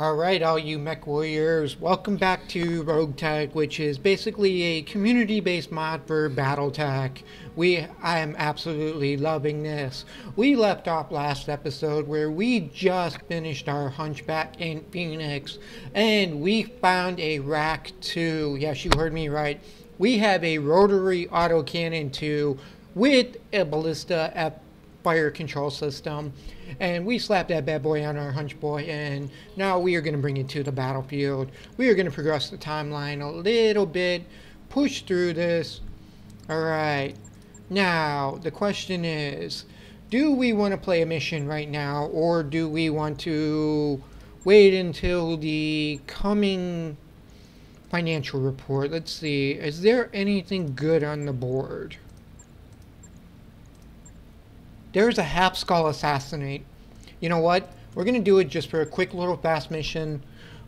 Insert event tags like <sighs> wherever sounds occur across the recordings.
Alright, all you mech warriors, welcome back to Rogue Tech, which is basically a community-based mod for Battletech. We, I am absolutely loving this. We left off last episode where we just finished our Hunchback in Phoenix, and we found a Rack 2. Yes, you heard me right. We have a rotary autocannon 2 with a ballista F fire control system. And we slapped that bad boy on our hunch boy, and now we are going to bring it to the battlefield. We are going to progress the timeline a little bit, push through this. Alright, now the question is, do we want to play a mission right now, or do we want to wait until the coming financial report? Let's see, is there anything good on the board? There's a half skull assassinate. You know what? We're going to do it just for a quick little fast mission.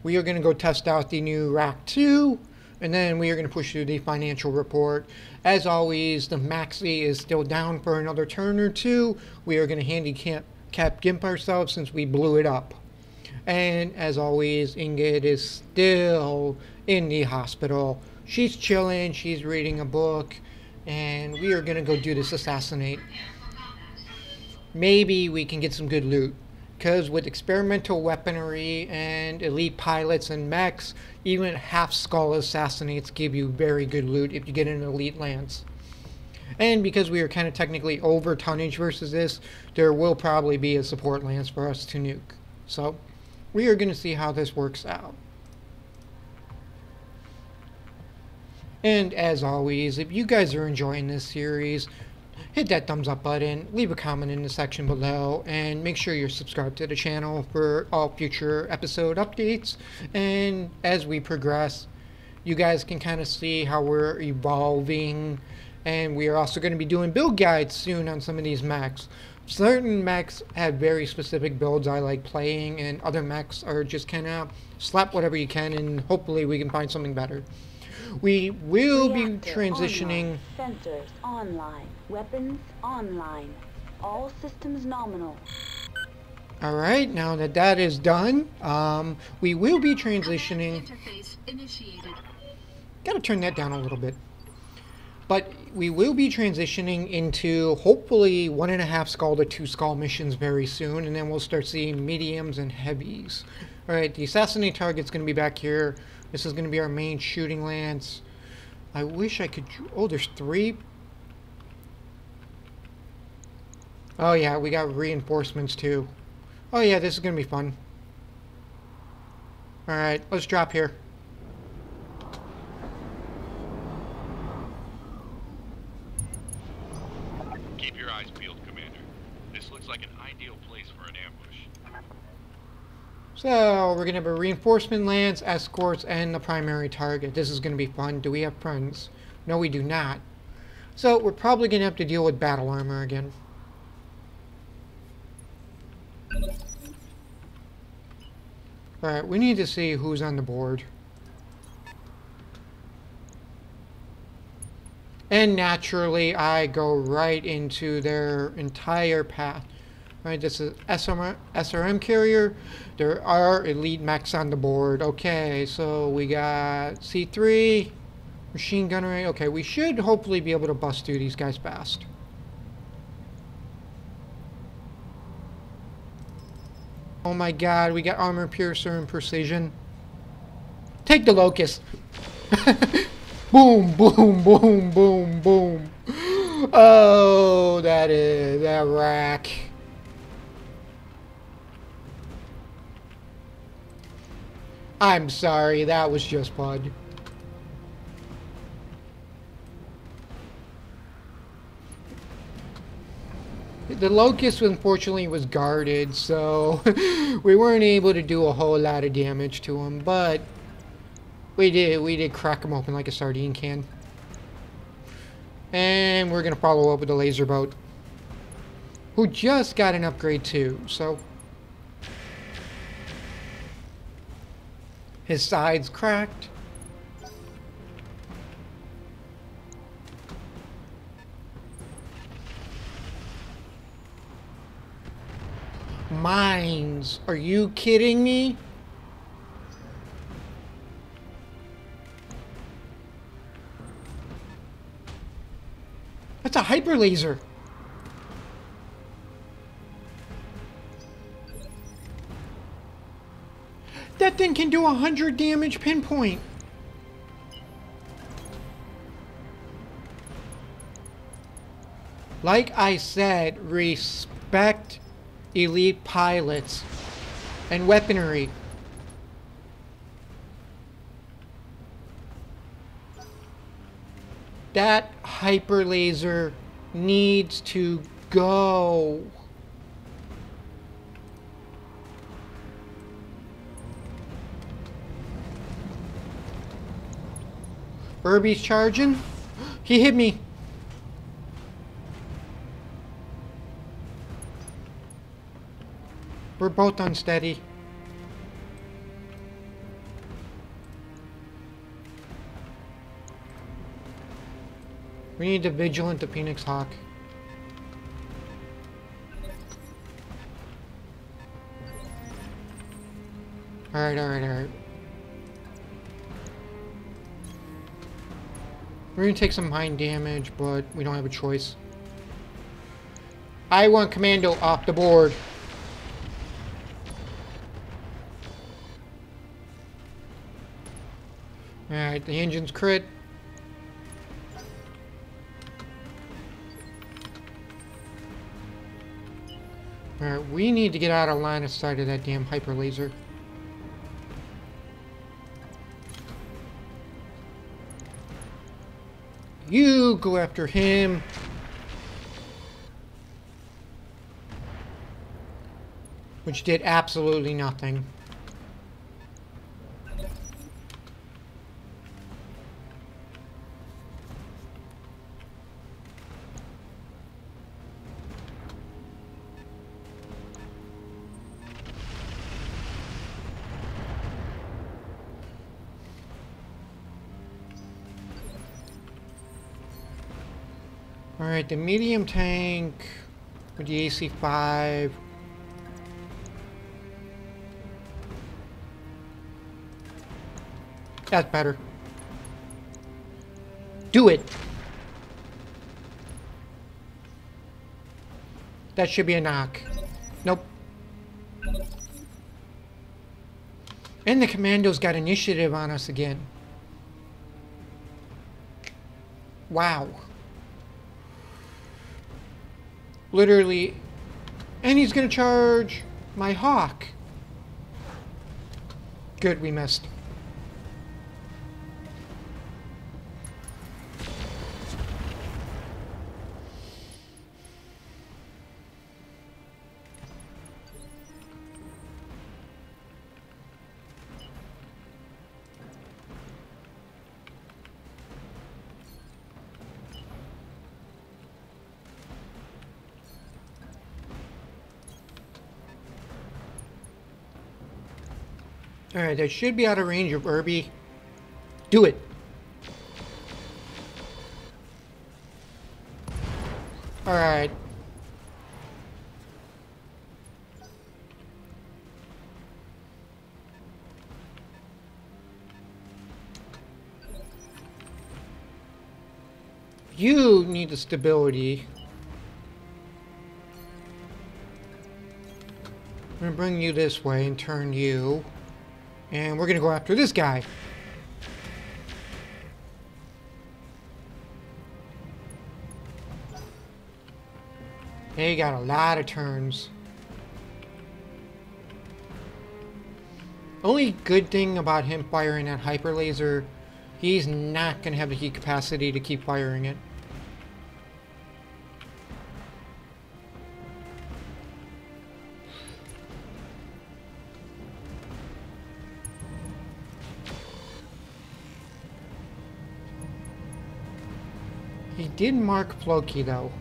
We are going to go test out the new Rack 2, and then we are going to push through the financial report. As always, the Maxi is still down for another turn or two. We are going to handicap cap Gimp ourselves since we blew it up. And as always, Ingrid is still in the hospital. She's chilling, she's reading a book, and we are going to go do this assassinate maybe we can get some good loot. Because with experimental weaponry and elite pilots and mechs, even half skull assassinates give you very good loot if you get an elite lance. And because we are kind of technically over tonnage versus this, there will probably be a support lance for us to nuke. So, we are going to see how this works out. And as always, if you guys are enjoying this series, hit that thumbs up button, leave a comment in the section below, and make sure you're subscribed to the channel for all future episode updates. And as we progress, you guys can kind of see how we're evolving. And we are also going to be doing build guides soon on some of these mechs. Certain mechs have very specific builds I like playing, and other mechs are just kind of slap whatever you can, and hopefully we can find something better. We will Reactor be transitioning. Online. Sensors online. Weapons online. All systems nominal. Alright, now that that is done, um, we will be transitioning. Gotta turn that down a little bit. But we will be transitioning into hopefully one and a half skull to two skull missions very soon, and then we'll start seeing mediums and heavies. Alright, the assassinate target's gonna be back here. This is gonna be our main shooting lance. I wish I could... Oh, there's three Oh yeah, we got reinforcements too. Oh yeah, this is gonna be fun. Alright, let's drop here. Keep your eyes peeled, Commander. This looks like an ideal place for an ambush. So, we're gonna have a reinforcement lance, escorts, and the primary target. This is gonna be fun. Do we have friends? No, we do not. So, we're probably gonna have to deal with battle armor again. Alright, we need to see who's on the board. And naturally, I go right into their entire path. Right, this is SRM, SRM carrier. There are elite mechs on the board. Okay, so we got C3, machine gunnery. Okay, we should hopefully be able to bust through these guys fast. Oh my god, we got armor piercer and precision. Take the locust. <laughs> boom, boom, boom, boom, boom. <gasps> Oh, that is that rack. I'm sorry, that was just fun. The Locust, unfortunately, was guarded, so <laughs> we weren't able to do a whole lot of damage to him, but we did, we did crack him open like a sardine can. And we're going to follow up with the laser boat, who just got an upgrade too, so... His side's cracked. Mines. Are you kidding me? That's a hyper laser. That thing can do a hundred damage pinpoint. Like I said, respect elite pilots and weaponry. That hyper laser needs to go. Irby's charging. He hit me. We're both unsteady. We need to vigilant the Phoenix Hawk. Alright, alright, alright. We're gonna take some mind damage, but we don't have a choice. I want Commando off the board. Alright, the engine's crit. Alright, we need to get out of line of sight of that damn hyper laser. You go after him. Which did absolutely nothing. Alright, the medium tank with the AC-5. That's better. Do it! That should be a knock. Nope. And the commandos got initiative on us again. Wow. Literally. And he's gonna charge my hawk. Good, we missed. Alright, that should be out of range of Irby. Do it. Alright. You need the stability. I'm gonna bring you this way and turn you. And we're going to go after this guy. He got a lot of turns. Only good thing about him firing that hyper laser, he's not going to have the heat capacity to keep firing it. He did mark Floki though.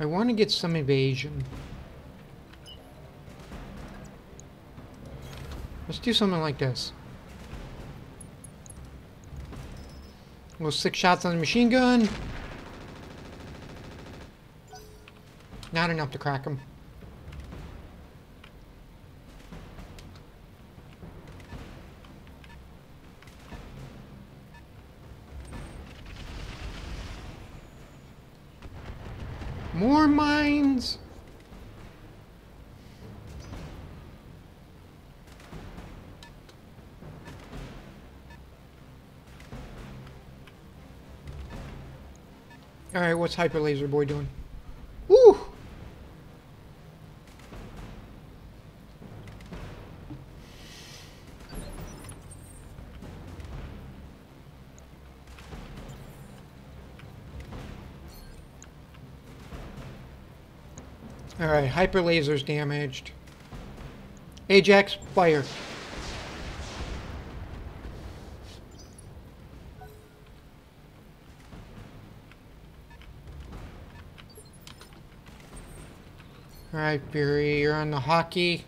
I want to get some evasion. Let's do something like this. Well, six shots on the machine gun. Not enough to crack him. More mines! Alright, what's Hyper Laser Boy doing? Hyper Laser's damaged. Ajax, fire. Alright, Fury, you're on the hockey.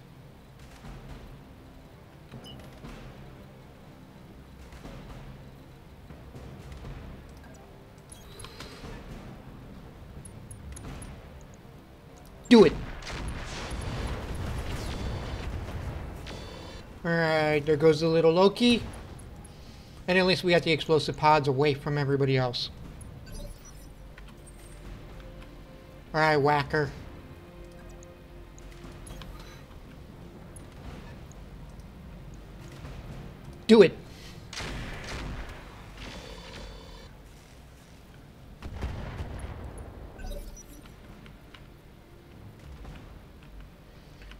There goes the little Loki. And at least we got the explosive pods away from everybody else. Alright, Whacker. Do it.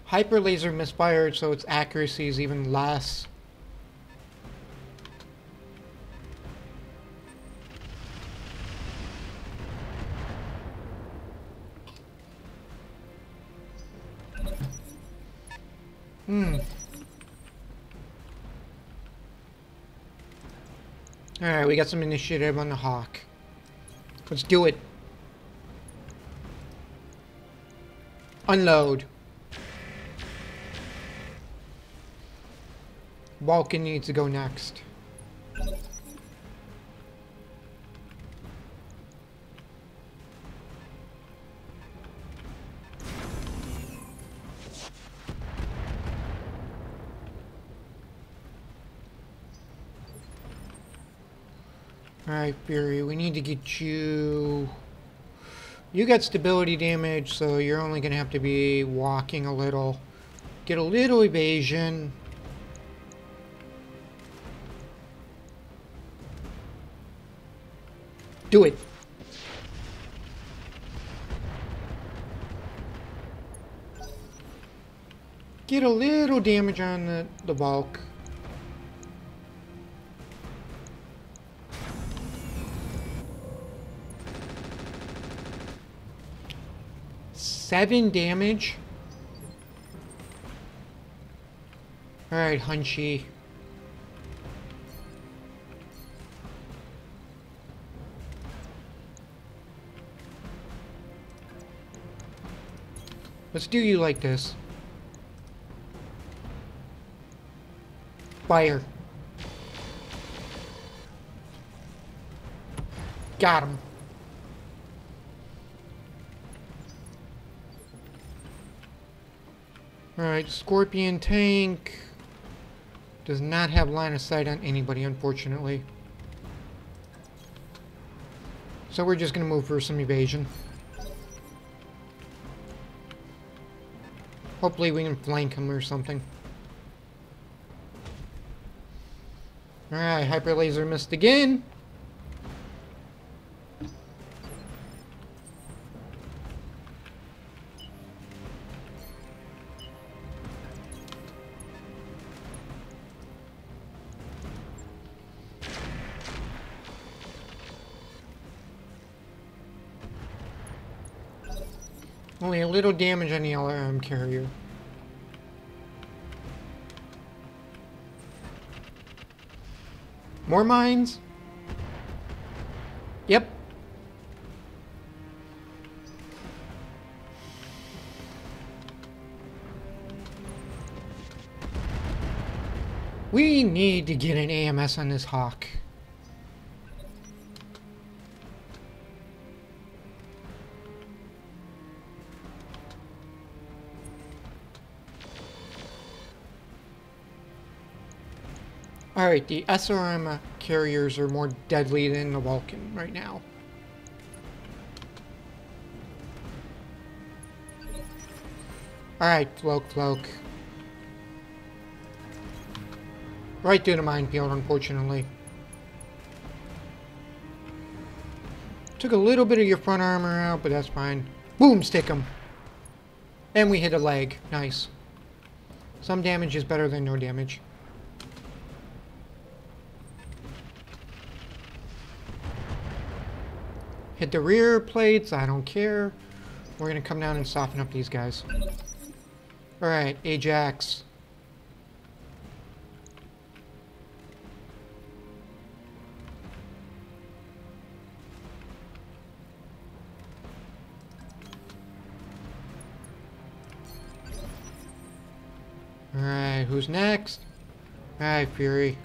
Hyper laser misfired, so its accuracy is even less. Hmm. Alright, we got some initiative on the Hawk. Let's do it. Unload. Vulcan needs to go next. Alright, Fury, we need to get you... You got stability damage, so you're only going to have to be walking a little. Get a little evasion. Do it. Get a little damage on the, the bulk. Seven damage. Alright, Hunchy. Let's do you like this. Fire. Got him. Alright, Scorpion tank does not have line of sight on anybody, unfortunately. So we're just going to move for some evasion. Hopefully we can flank him or something. Alright, Hyper Laser missed again. Little damage on the LRM um, carrier. More mines? Yep. We need to get an AMS on this Hawk. Alright, the SRM carriers are more deadly than the Vulcan right now. Alright, Floke, Floke. Right through the minefield, unfortunately. Took a little bit of your front armor out, but that's fine. Boom, stick him. And we hit a leg. Nice. Some damage is better than no damage. Hit the rear plates, I don't care. We're gonna come down and soften up these guys. Alright, Ajax. Alright, who's next? Alright, Fury.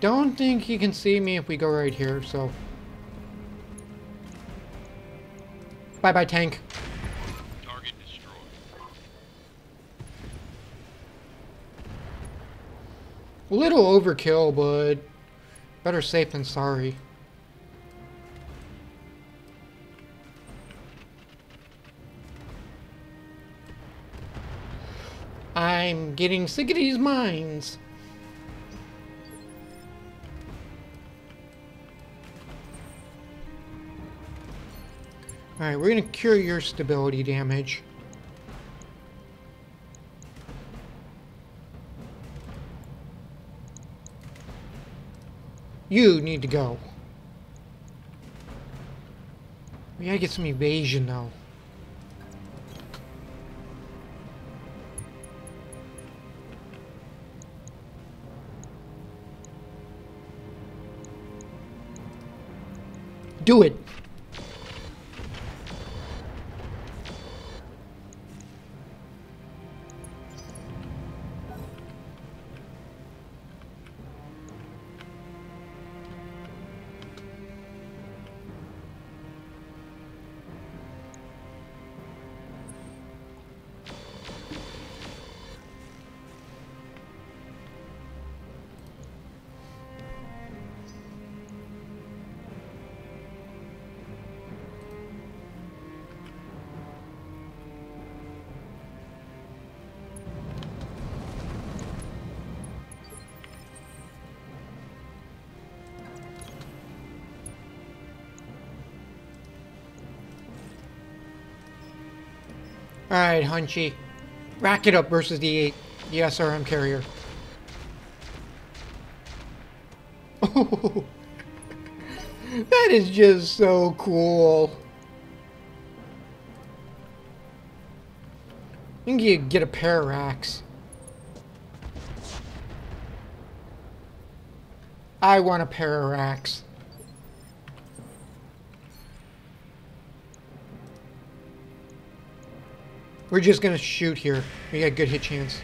Don't think he can see me if we go right here, so... Bye-bye, tank. Target destroyed. A little overkill, but better safe than sorry. I'm getting sick of these mines. Alright, we're gonna cure your stability damage. You need to go. We gotta get some evasion though. Do it! Alright, Hunchy. Rack it up versus the 8. The SRM carrier. Oh, <laughs> that is just so cool. You get a pair of racks. I want a pair of racks. We're just gonna shoot here. We got good hit chance.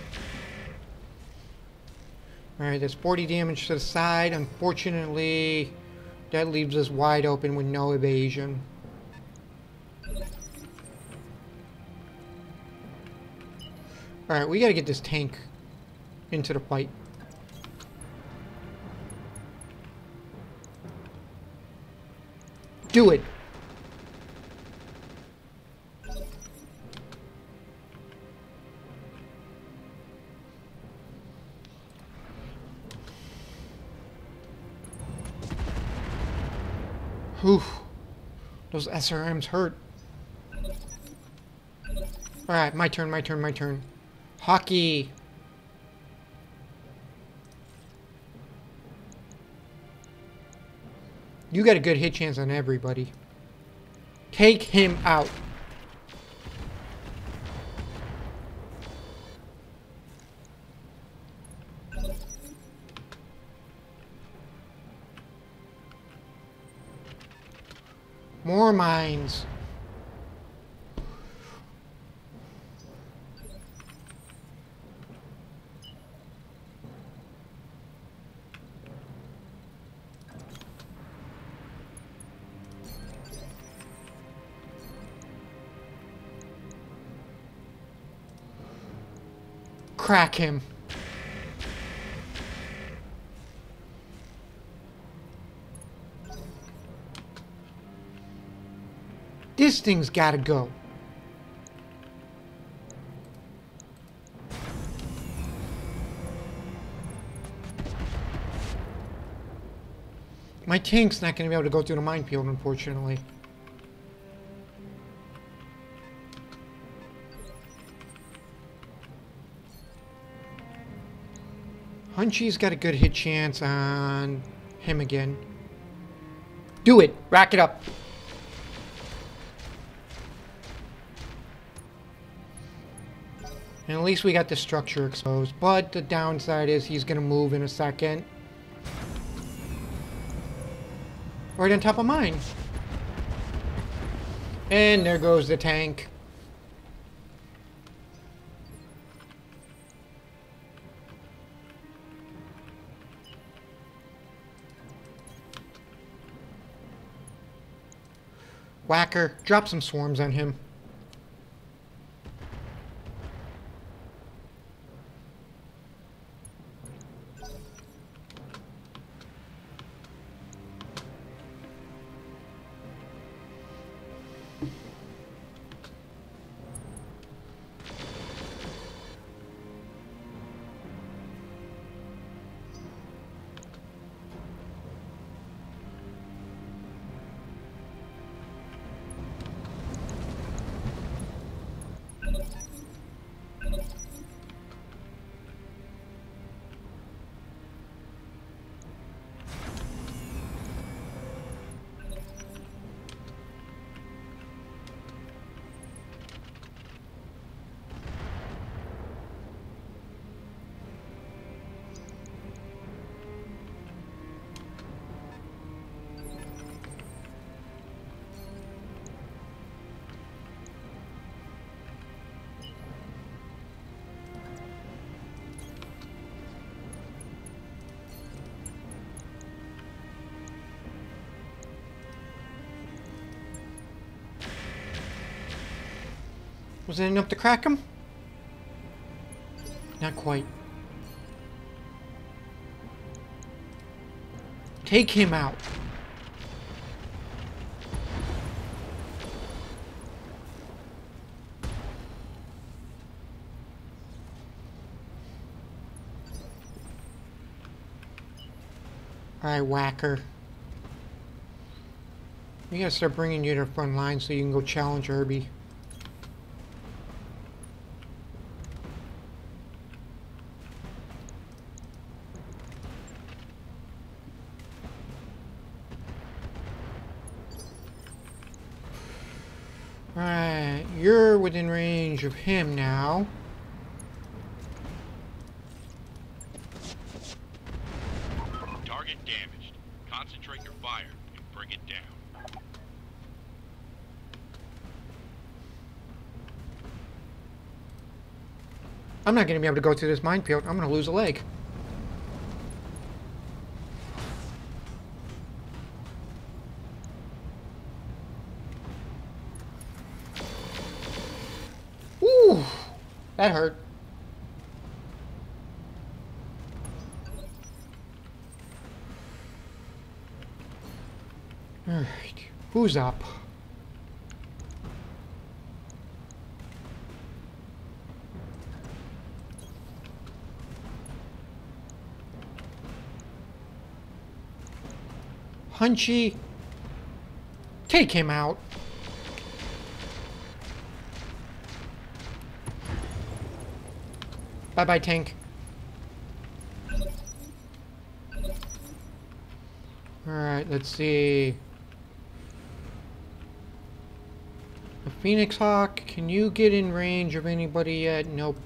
Alright, that's 40 damage to the side. Unfortunately, that leaves us wide open with no evasion. Alright, we gotta get this tank into the fight. Do it! Whew. Those SRMs hurt. Alright, my turn, my turn, my turn. Hockey. You got a good hit chance on everybody. Take him out. mines. Crack him. This thing's gotta go. My tank's not going to be able to go through the minefield, unfortunately. Hunchy's got a good hit chance on him again. Do it! Rack it up! And at least we got the structure exposed. But the downside is he's going to move in a second. Right on top of mine. And there goes the tank. Whacker, drop some swarms on him. Was it enough to crack him? Not quite. Take him out. Alright, whacker. We gotta start bringing you to the front line so you can go challenge Herbie. Alright, you're within range of him now. Target damaged. Concentrate your fire and bring it down. I'm not going to be able to go through this minefield. I'm going to lose a leg. Ooh, that hurt. All right, who's up? Hunchy. Take him out. Bye-bye, tank. Alright, let's see. The Phoenix Hawk, can you get in range of anybody yet? Nope.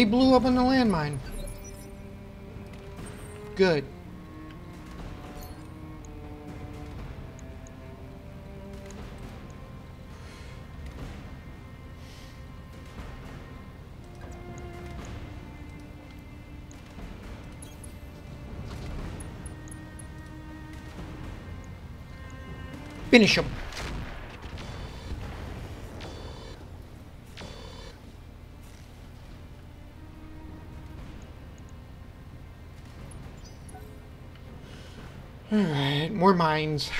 He blew up in the landmine. Good. Finish him. Alright,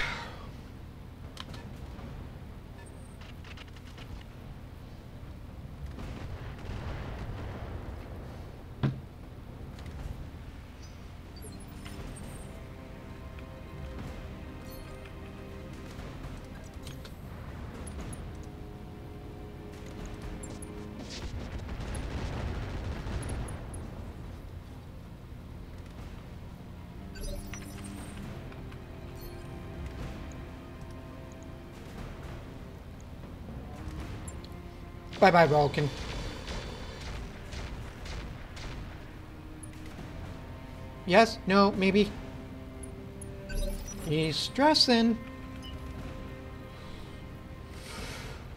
more mines. Bye bye, Vulcan. Yes? No? Maybe? He's stressing.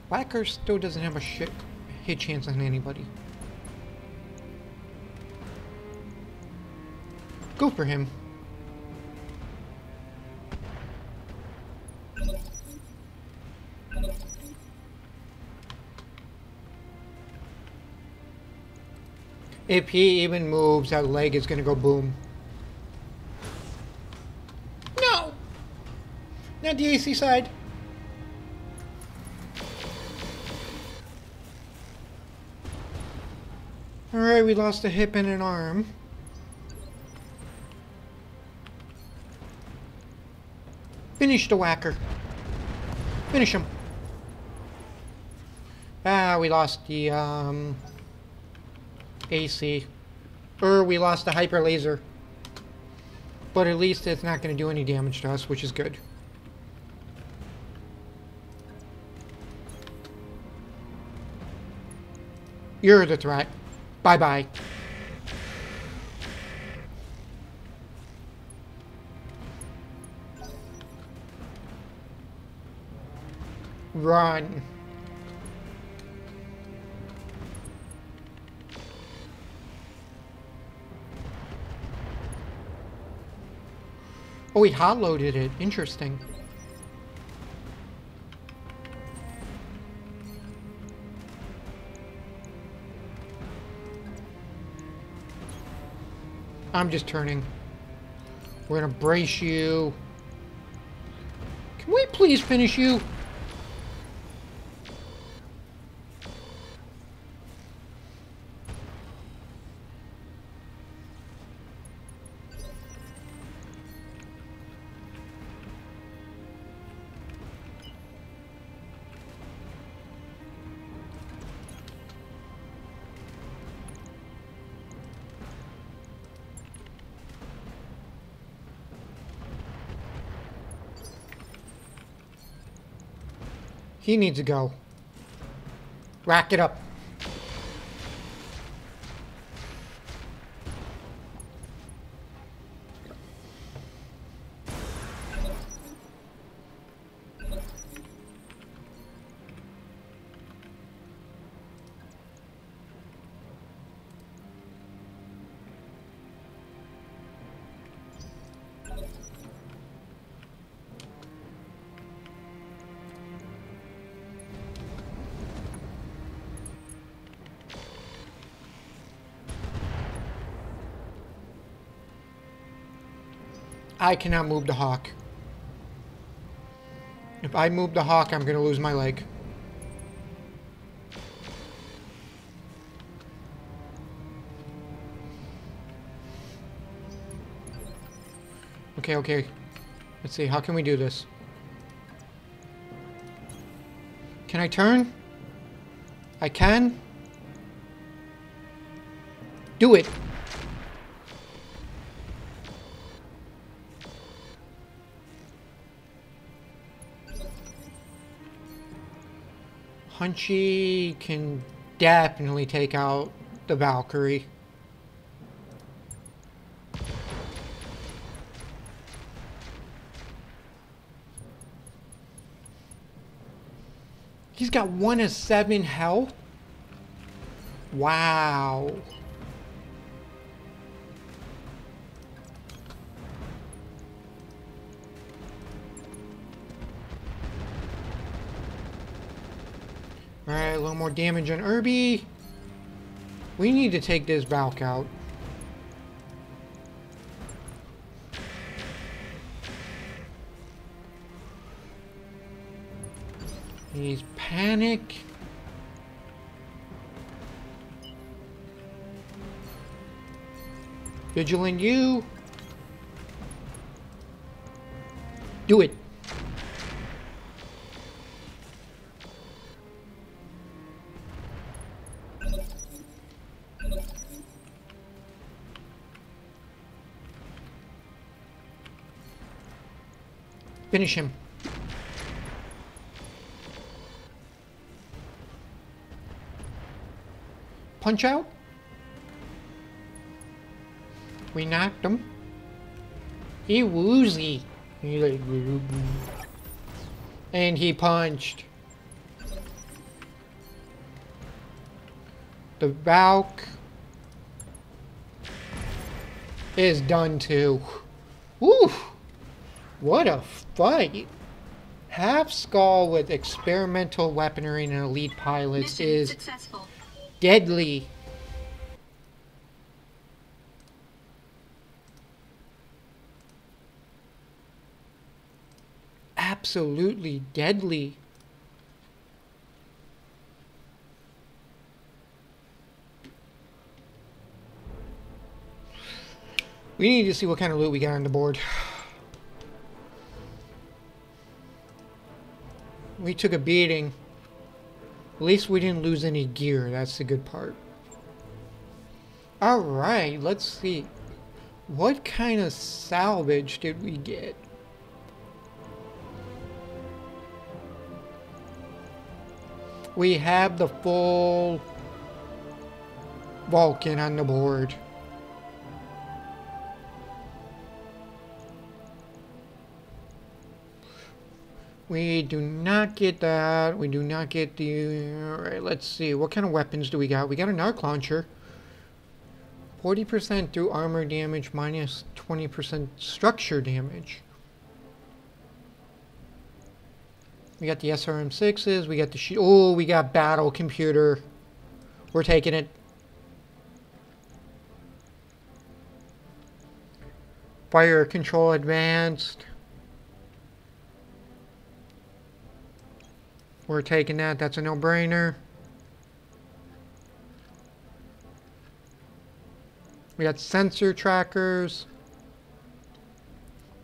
Whacker still doesn't have a shit hit chance on anybody. Go for him. If he even moves, that leg is gonna go boom. No! Not the AC side. Alright, we lost a hip and an arm. Finish the whacker. Finish him. Ah, we lost the, um... AC. Or er, we lost the hyper laser. But at least it's not going to do any damage to us, which is good. You're the threat. Bye-bye. Run. Oh, he hot loaded it. Interesting. I'm just turning. We're gonna brace you. Can we please finish you? He needs to go. Rack it up. I cannot move the hawk. If I move the hawk, I'm going to lose my leg. Okay, okay. Let's see, how can we do this? Can I turn? I can? Do it! Punchy can definitely take out the Valkyrie. He's got one of seven health? Wow. More damage on Irby. We need to take this Valk out. He's panic. Vigilant you. Do it. Finish him. Punch out. We knocked him. He woozy. He like and he punched. The Valk is done too. Woo! What a fight! Half Skull with experimental weaponry and elite pilots Mission is successful. deadly. Absolutely deadly. We need to see what kind of loot we got on the board. We took a beating. At least we didn't lose any gear. That's the good part. Alright, let's see. What kind of salvage did we get? We have the full Vulcan on the board. We do not get that. We do not get the... Alright, let's see. What kind of weapons do we got? We got an arc launcher. 40% through armor damage minus 20% structure damage. We got the SRM6s. We got the... She oh, we got battle computer. We're taking it. Fire control advanced. We're taking that. That's a no-brainer. We got sensor trackers.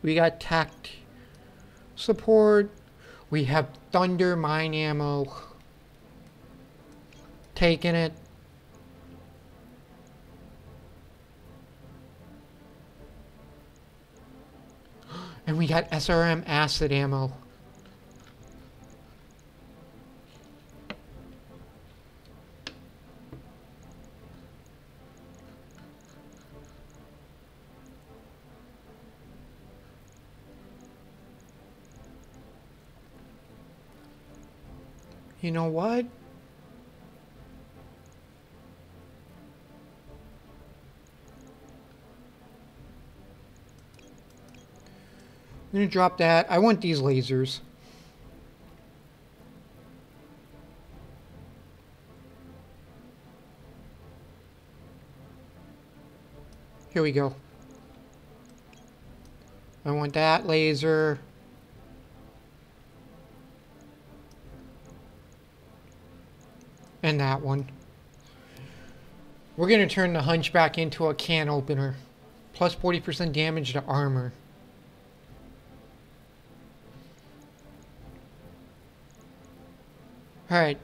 We got tact support. We have thunder mine ammo. Taking it. And we got SRM acid ammo. You know what? I'm gonna drop that. I want these lasers. Here we go. I want that laser. And that one. We're going to turn the Hunchback into a can opener. Plus 40% damage to armor. Alright.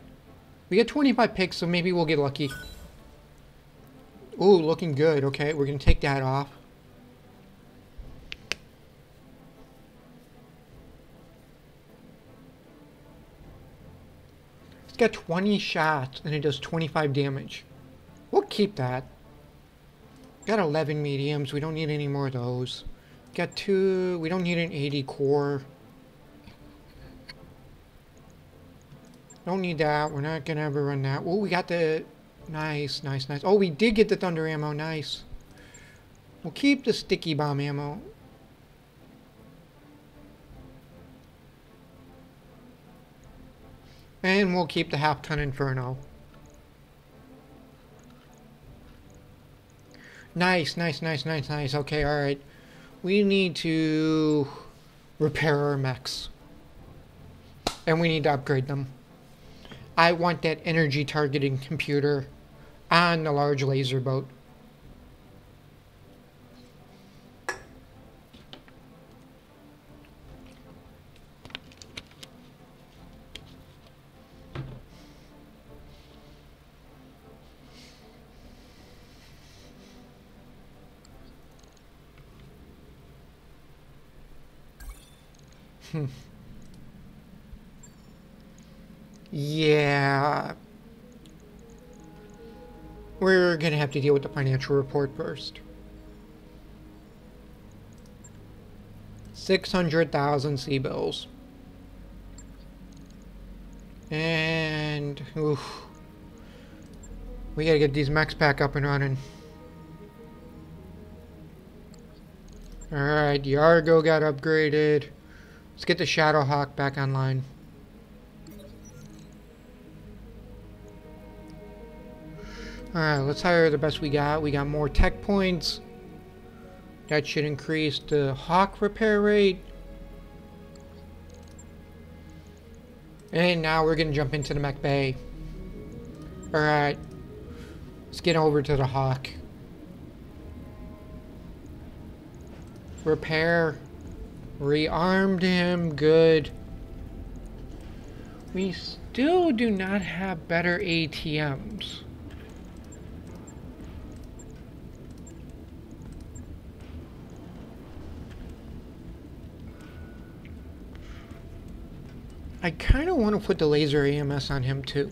We got 25 picks, so maybe we'll get lucky. Ooh, looking good. Okay, we're going to take that off. Got 20 shots and it does 25 damage. We'll keep that. Got 11 mediums. We don't need any more of those. Got two. We don't need an 80 core. Don't need that. We're not going to ever run that. Oh, we got the... Nice, nice, nice. Oh, we did get the thunder ammo. Nice. We'll keep the sticky bomb ammo. And we'll keep the half ton Inferno. Nice, nice, nice, nice, nice. Okay, alright. We need to repair our mechs. And we need to upgrade them. I want that energy targeting computer on the large laser boat. Hmm. Hmm. Yeah. We're going to have to deal with the financial report first. 600,000 C-bills. And, oof. We gotta get these mechs back up and running. Alright, Yargo got upgraded. Let's get the Shadowhawk back online. Alright, let's hire the best we got. We got more tech points. That should increase the Hawk repair rate. And now we're going to jump into the mech bay. Alright. Let's get over to the Hawk. Repair. Rearmed him. Good. We still do not have better ATMs. I kind of want to put the laser AMS on him too.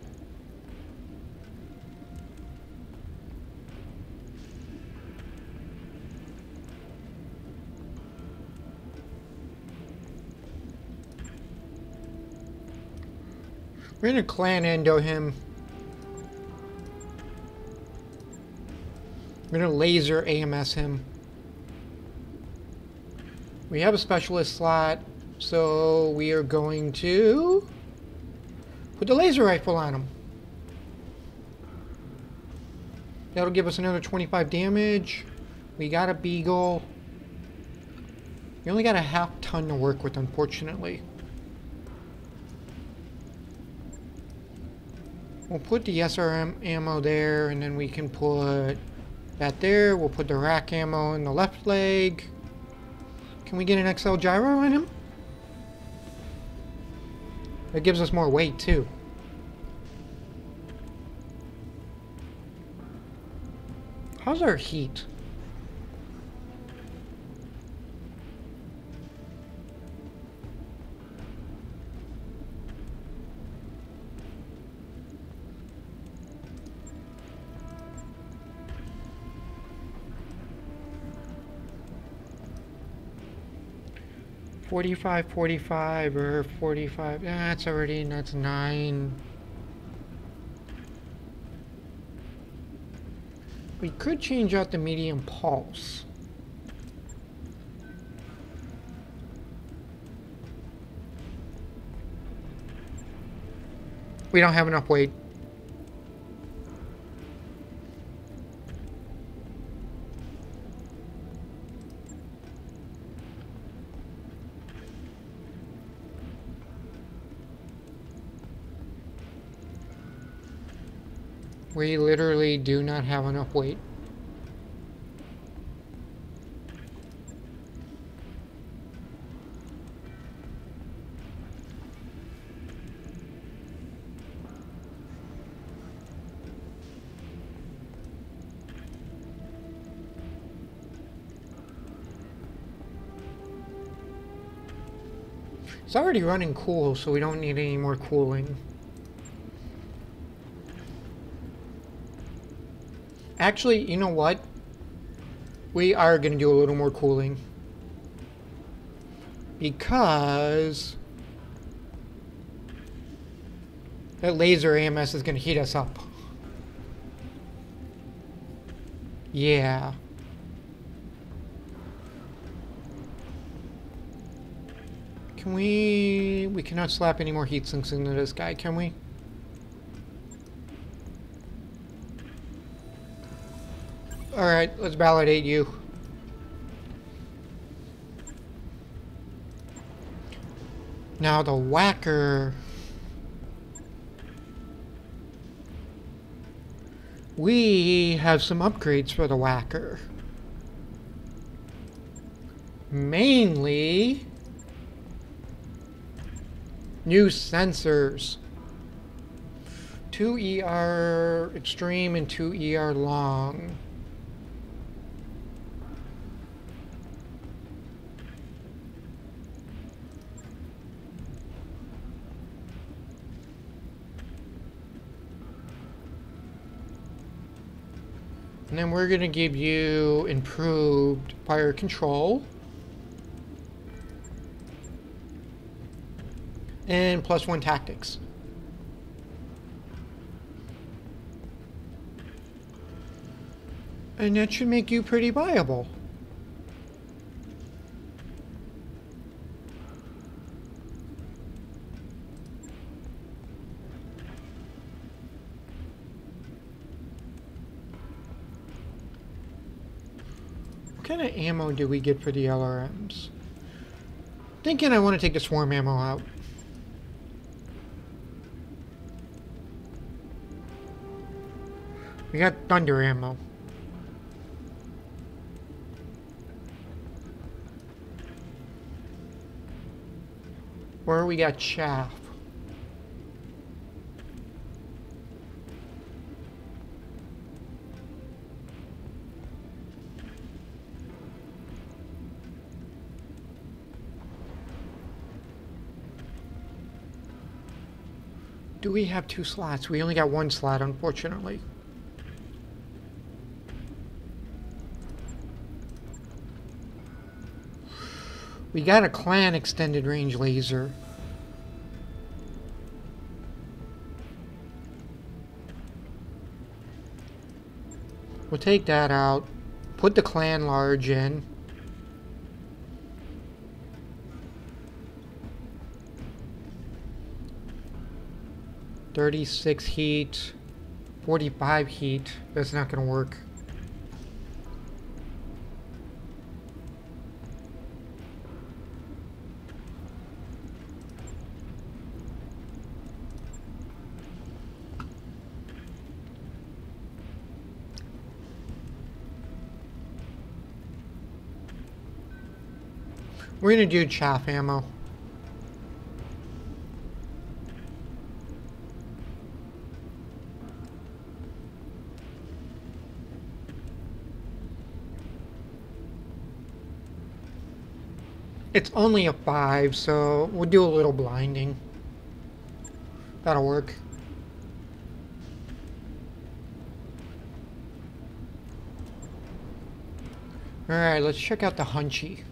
We're gonna clan endo him. We're gonna laser AMS him. We have a specialist slot. So we are going to put the laser rifle on him. That'll give us another 25 damage. We got a beagle. We only got a half ton to work with, unfortunately. We'll put the SRM ammo there, and then we can put that there. We'll put the rack ammo in the left leg. Can we get an XL gyro on him? It gives us more weight too. How's our heat? Forty-five, forty-five, or forty-five. Eh, that's already, that's nine. We could change out the medium pulse. We don't have enough weight. We literally do not have enough weight. It's already running cool, so we don't need any more cooling. Actually, you know what? We are going to do a little more cooling. Because... That laser AMS is going to heat us up. Yeah. Can we... We cannot slap any more heat sinks into this guy, can we? Alright, let's validate you. Now the whacker... We have some upgrades for the whacker. Mainly... New sensors. 2 ER extreme and 2 ER long. And then we're going to give you improved fire control. And plus one tactics. And that should make you pretty viable. What kind of ammo do we get for the LRMs? Thinking I want to take the swarm ammo out. We got thunder ammo. Where we got chaff. Do we have two slots? We only got one slot, unfortunately. We got a clan extended range laser. We'll take that out. Put the clan large in. Thirty-six heat, forty-five heat. That's not gonna work. We're gonna do chaff ammo. It's only a five, so we'll do a little blinding. That'll work. Alright, let's check out the Hunchy.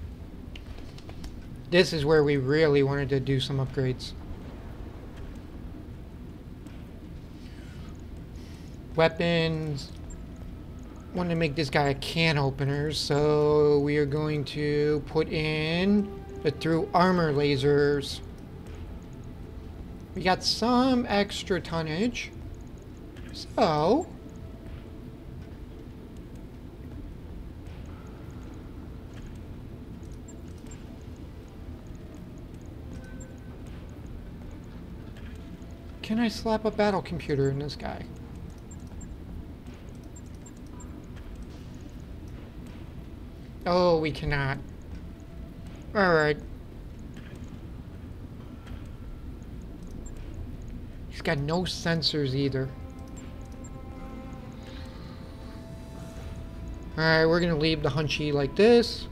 This is where we really wanted to do some upgrades. Weapons. Want to make this guy a can opener, so we are going to put in the through armor lasers. We got some extra tonnage. So, Can I slap a battle computer in this guy? Oh, we cannot. Alright. He's got no sensors either. Alright, we're gonna leave the hunchy like this.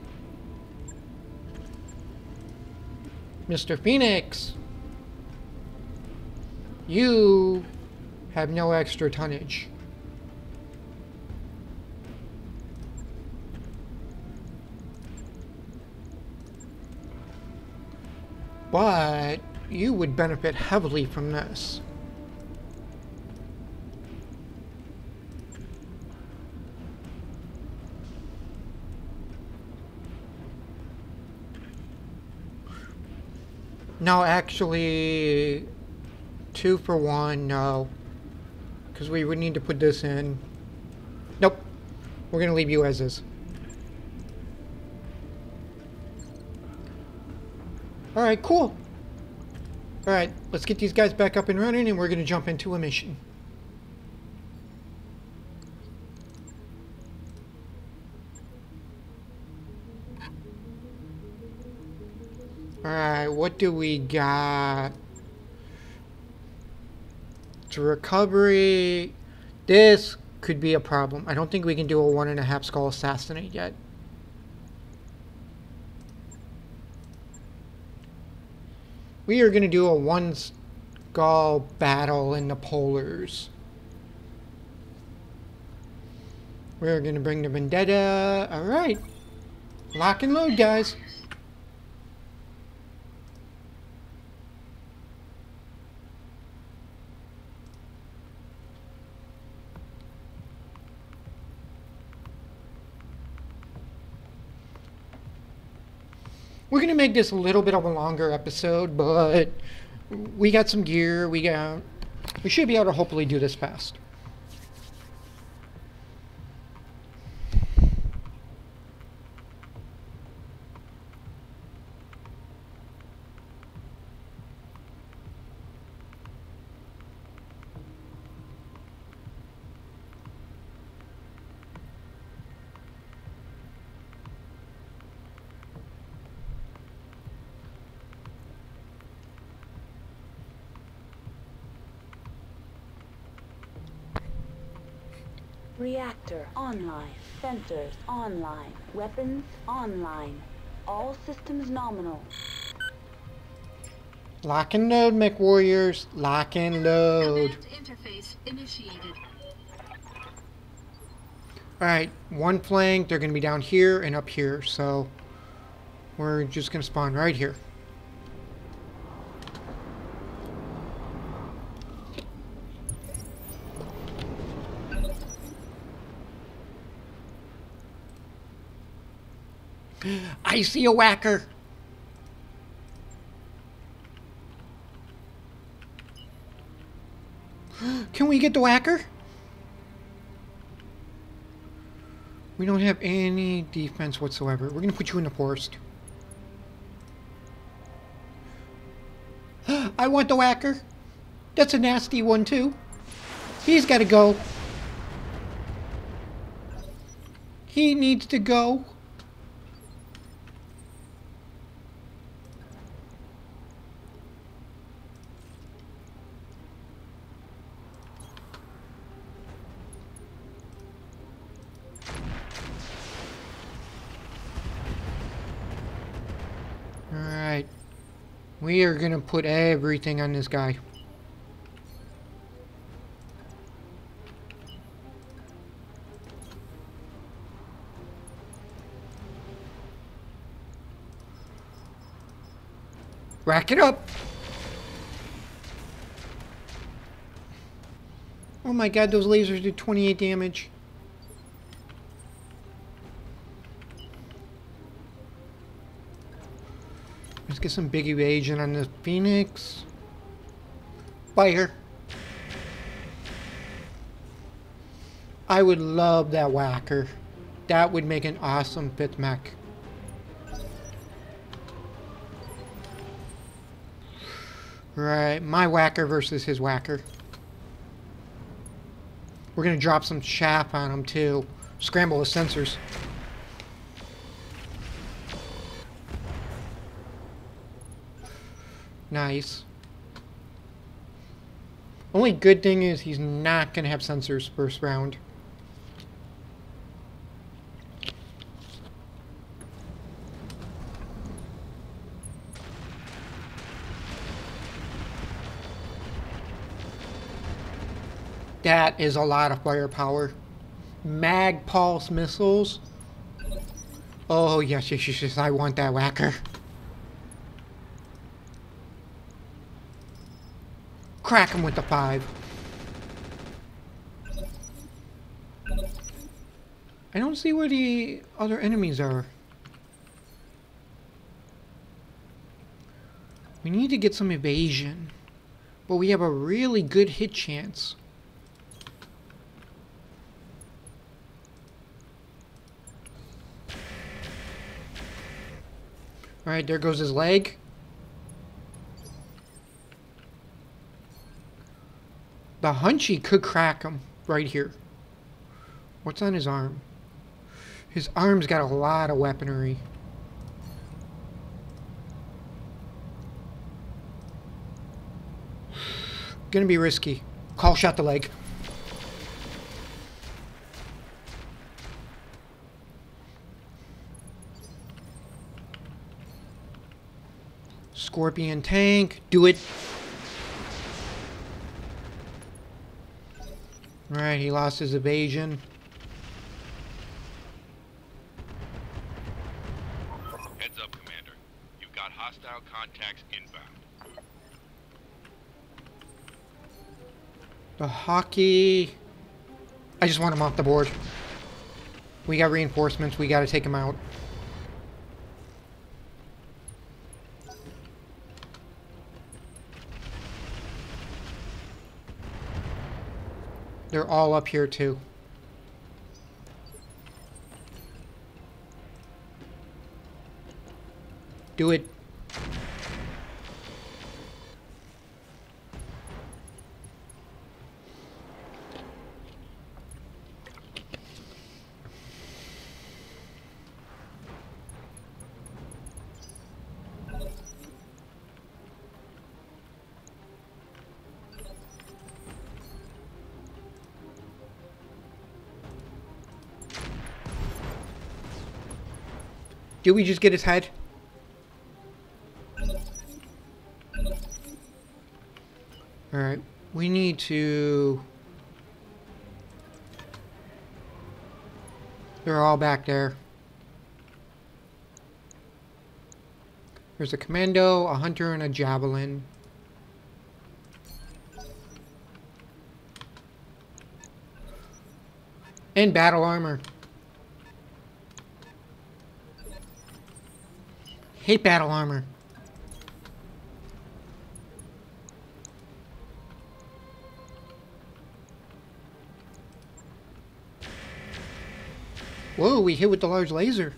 Mr. Phoenix! You have no extra tonnage. But you would benefit heavily from this. No, actually, two for one, no. Because we would need to put this in. Nope. We're going to leave you as is. Alright, cool. Alright, let's get these guys back up and running and we're going to jump into a mission. Alright, what do we got? To recovery, this could be a problem. I don't think we can do a one and a half skull assassinate yet. We are going to do a one skull battle in the polars. We're going to bring the vendetta. Alright. Lock and load, guys. We're going to make this a little bit of a longer episode, but we got some gear. We got we should be able to hopefully do this fast. Reactor online. Sensors online. Weapons online. All systems nominal. Lock and load, MechWarriors. Lock and load. Interface initiated. Alright, one flank, they're going to be down here and up here, so we're just going to spawn right here. I see a whacker. <gasps> Can we get the whacker? We don't have any defense whatsoever. We're going to put you in the forest. <gasps> I want the whacker. That's a nasty one, too. He's got to go. He needs to go. We are going to put everything on this guy. Rack it up! Oh my god, those lasers do 28 damage. Let's get some big evasion on the Phoenix. Fire. I would love that whacker. That would make an awesome fifth mech. Right, my whacker versus his whacker. We're gonna drop some chaff on him too. Scramble the sensors. Nice. Only good thing is he's not going to have sensors first round. That is a lot of firepower. Mag pulse missiles. Oh, yes, yes, yes, yes, I want that whacker. Crack him with the five. I don't see where the other enemies are. We need to get some evasion. But we have a really good hit chance. Alright, there goes his leg. The hunchy could crack him right here. What's on his arm? His arm's got a lot of weaponry. <sighs> Gonna be risky. Call shot the leg. Scorpion tank. Do it. Alright, he lost his evasion. Heads up, Commander. You've got hostile contacts inbound. The hockey. I just want him off the board. We got reinforcements. We got to take him out. They're all up here too. Do it. Did we just get his head? Alright, we need to... They're all back there. There's a commando, a hunter, and a javelin. And battle armor. Hate battle armor. Whoa, we hit with the large laser.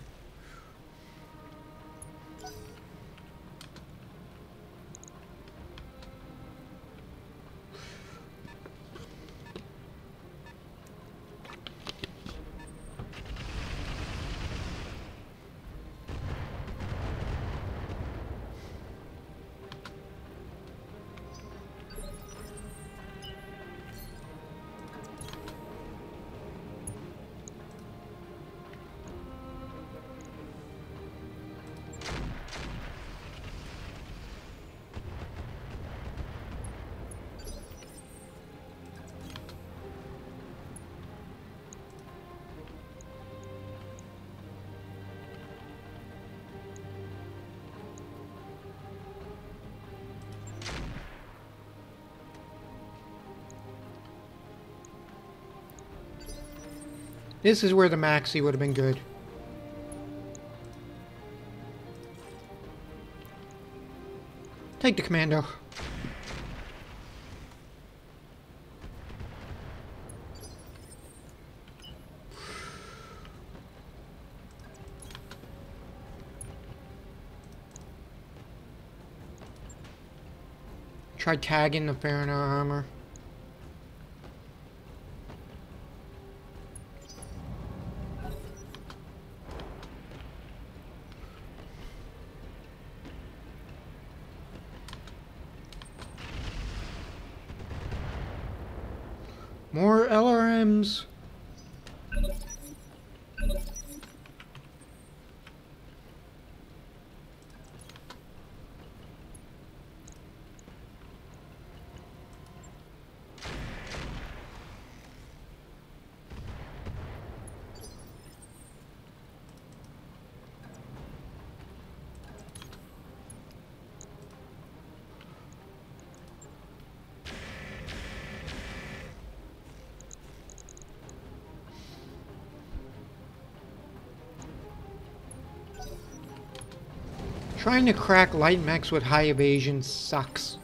This is where the maxi would have been good. Take the commando. Try tagging the Fariner armor. Trying to crack light mechs with high evasion sucks.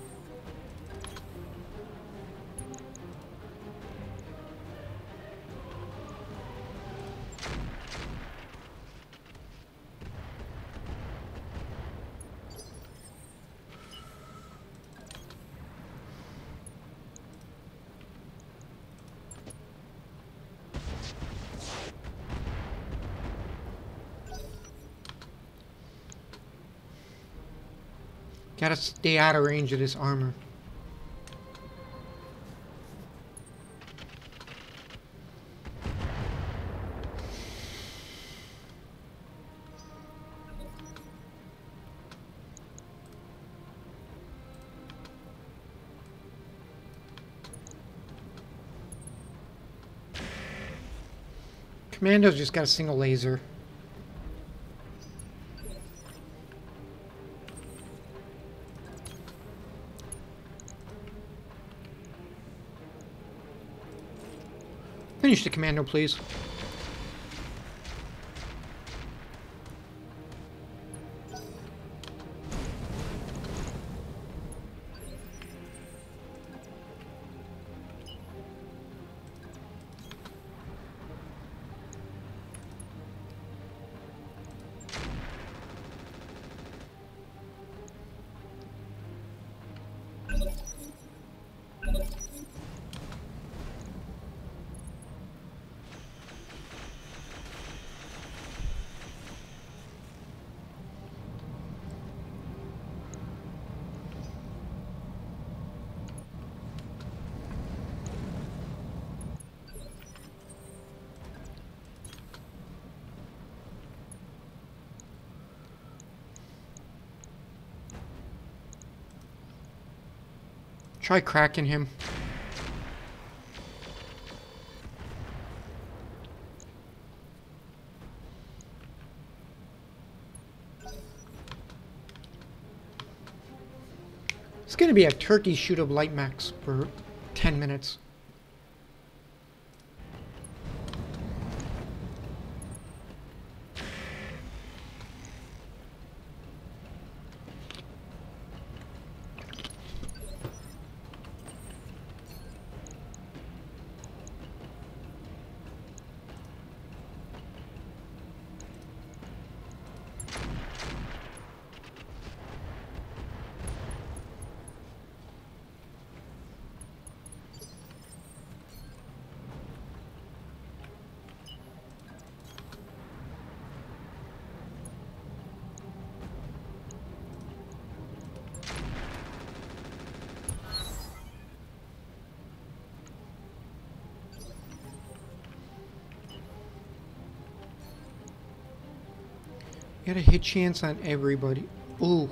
Gotta stay out of range of this armor. Commando's just got a single laser. Finish the commando, please. Try cracking him. It's gonna be a turkey shoot of light mechs for 10 minutes. Got a hit chance on everybody. Ooh.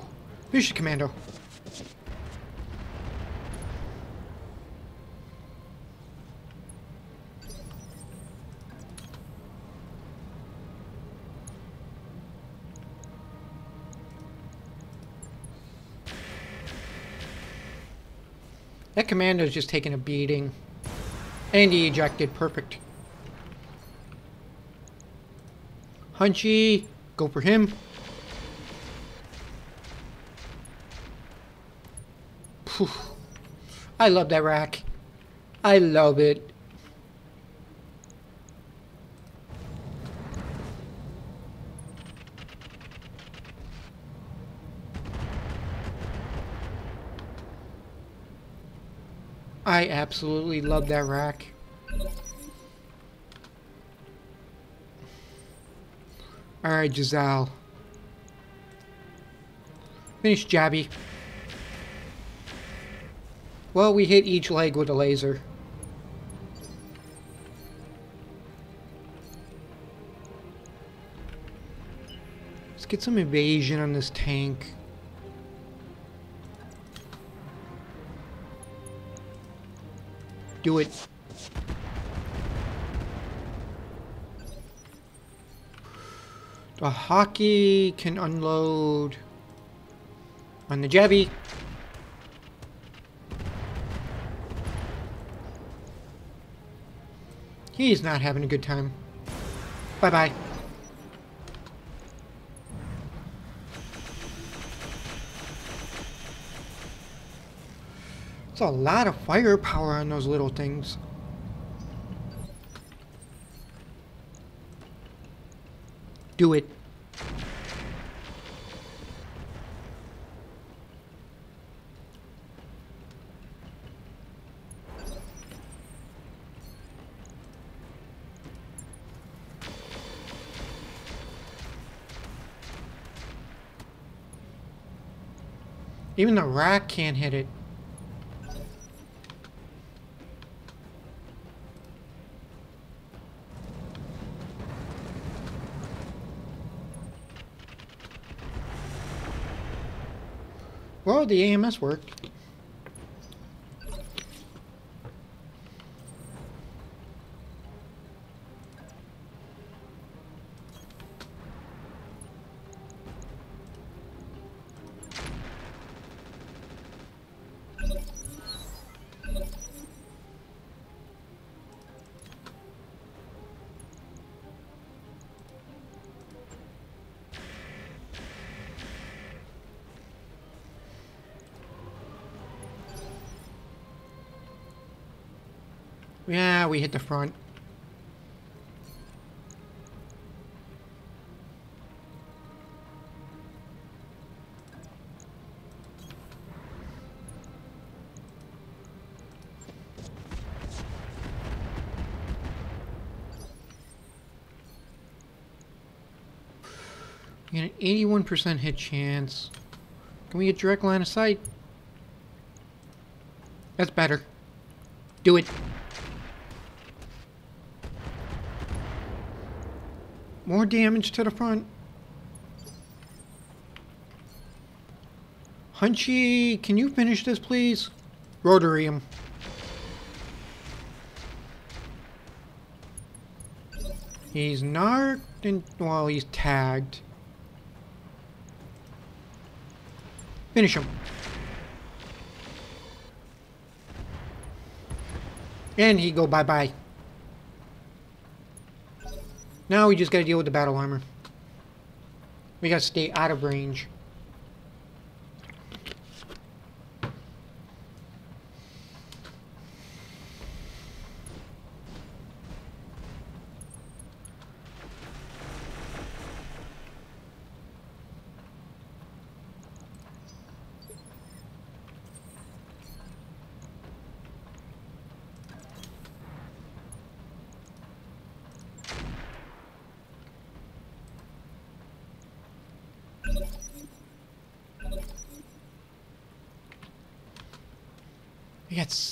The commando. That commando's just taking a beating. And he ejected. Perfect. Hunchy. Go for him. Phew. I love that rack. I love it. I absolutely love that rack. Alright, Giselle. Finish Jabby. Well, we hit each leg with a laser. Let's get some evasion on this tank. Do it. The hockey can unload on the jabby. He's not having a good time. Bye-bye. It's a lot of firepower on those little things. Do it. Even the rack can't hit it. Well, the AMS worked. Yeah, we hit the front. Got an 81% hit chance. Can we get direct line of sight? That's better. Do it. More damage to the front. Hunchy, can you finish this, please? Rotary him. He's narked and, well, he's tagged. Finish him. And he go bye-bye. Now we just gotta deal with the battle armor. We gotta stay out of range.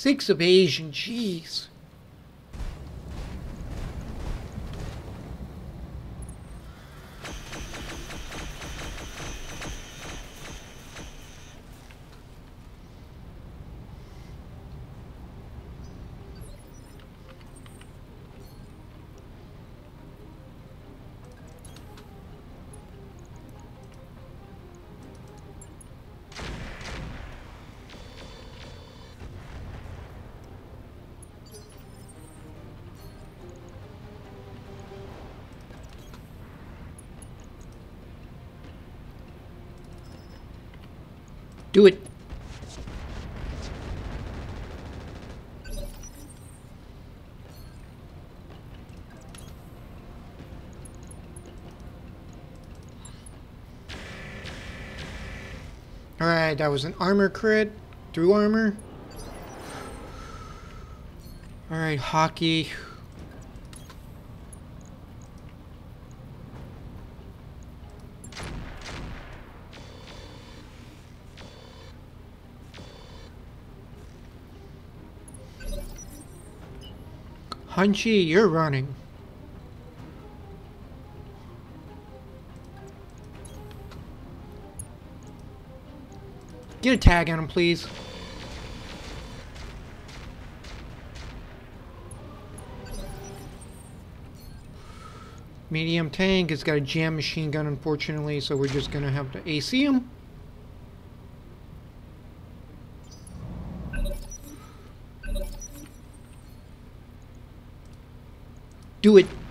We of Asian evasion, Do it. Alright, that was an armor crit. Through armor. Alright, hockey. Hunchy, you're running. Get a tag on him, please. Medium tank has got a jam machine gun, unfortunately, so we're just gonna have to AC him. Do it.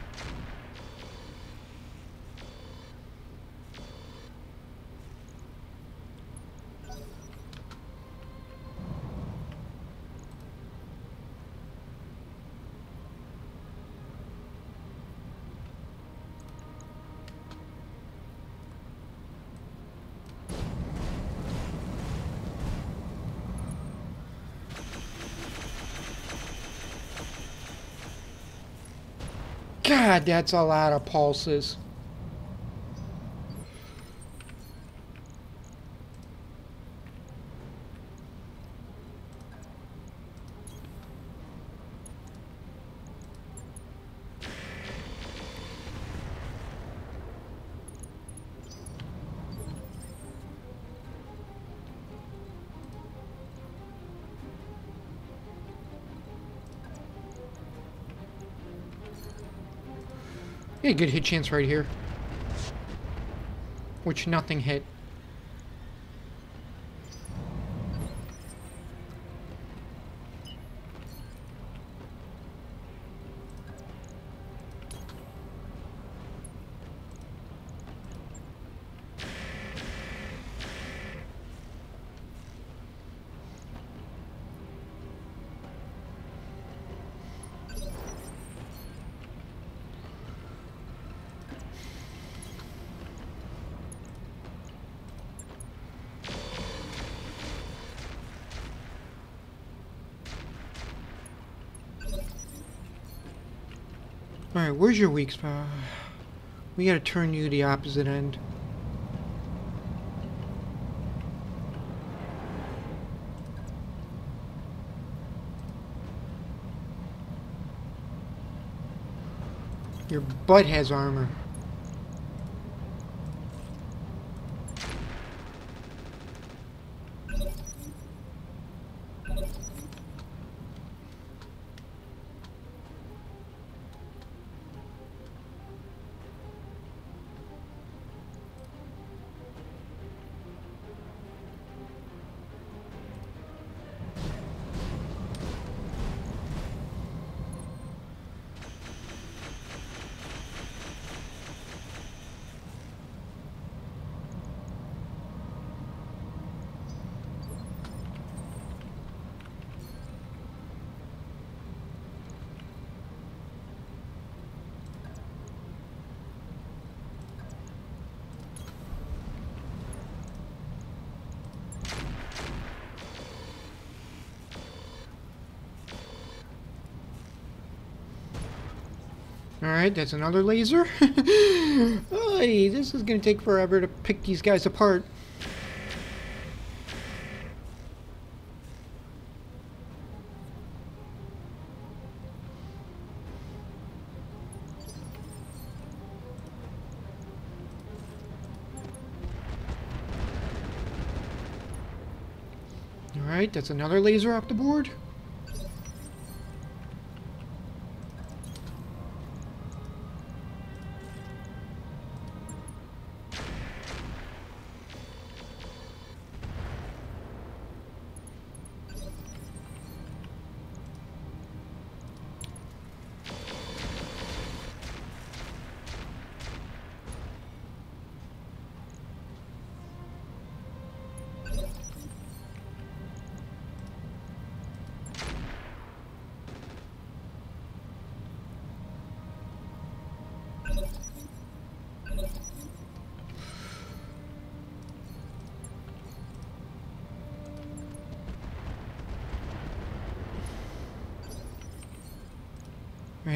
That's a lot of pulses. Yeah, good hit chance right here. Which nothing hit. Alright, where's your weak spot? We gotta turn you the opposite end. Your butt has armor. Alright, that's another laser. <laughs> Oy, this is going to take forever to pick these guys apart. Alright, that's another laser off the board.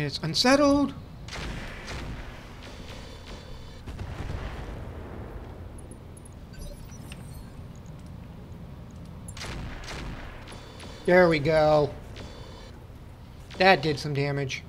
It's unsettled. There we go. That did some damage.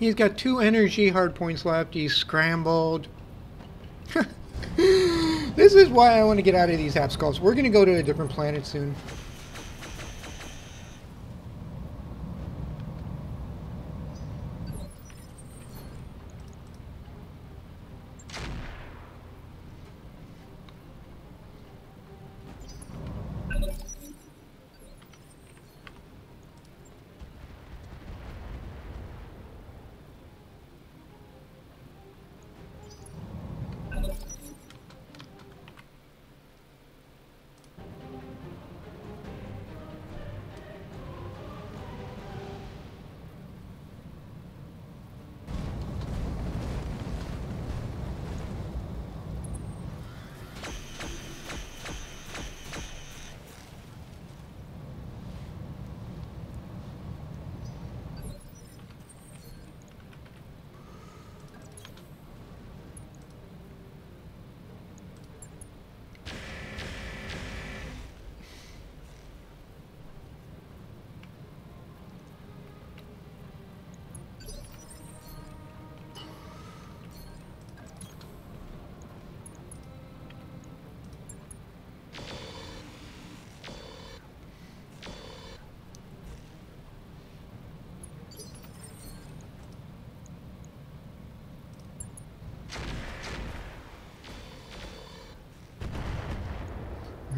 He's got two energy hard points left. He's scrambled. <laughs> this is why I want to get out of these half skulls. We're going to go to a different planet soon.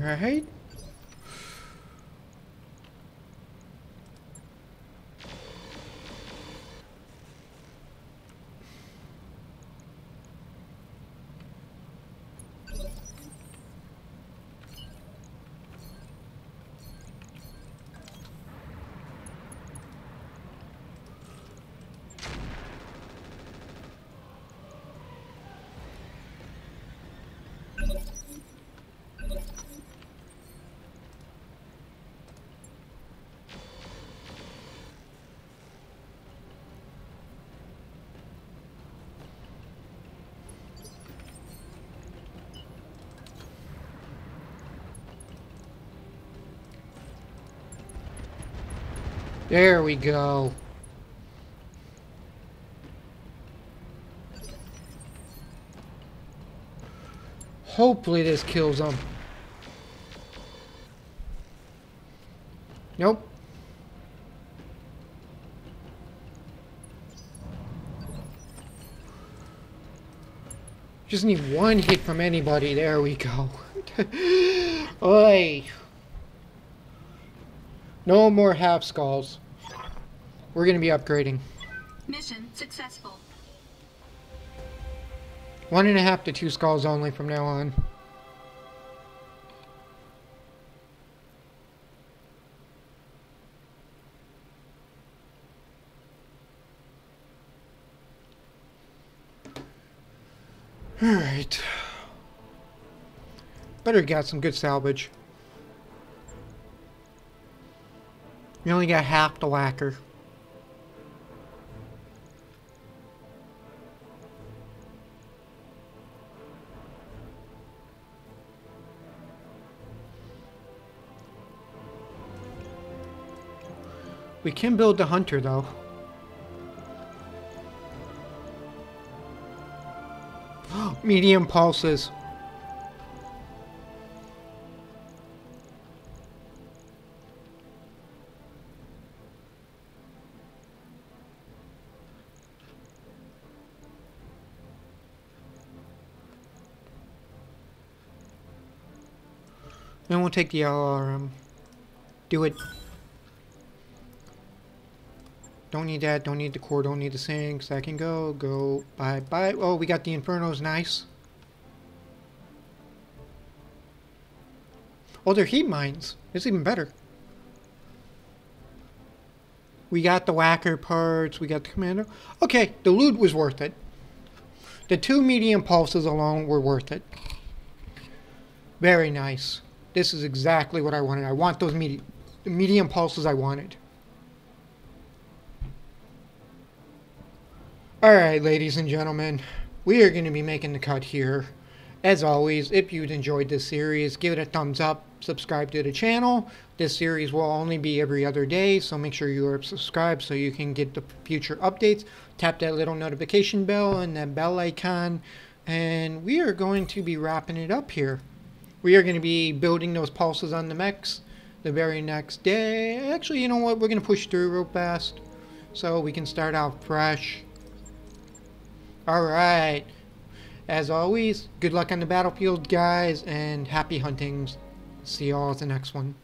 Alright. There we go. Hopefully this kills them. Nope. Just need one hit from anybody. There we go. <laughs> Oi. No more half skulls. We're going to be upgrading. Mission successful. One and a half to two skulls only from now on. Alright. Better get some good salvage. We only got half the lacquer. We can build the hunter though. <gasps> Medium pulses. Take the LRM. Um, do it. Don't need that, don't need the core, don't need the sinks. That can go, go, bye, bye. Oh, we got the Infernos, nice. Oh, they're heat mines. It's even better. We got the whacker parts, we got the commando. Okay, the loot was worth it. The two medium pulses alone were worth it. Very nice. This is exactly what I wanted. I want those medium, medium pulses I wanted. Alright, ladies and gentlemen, we are going to be making the cut here. As always, if you've enjoyed this series, give it a thumbs up, subscribe to the channel. This series will only be every other day, so make sure you are subscribed so you can get the future updates. Tap that little notification bell and that bell icon, and we are going to be wrapping it up here. We are going to be building those pulses on the mechs the very next day. Actually, you know what? We're going to push through real fast so we can start out fresh. Alright. As always, good luck on the battlefield, guys, and happy huntings. See y'all at the next one.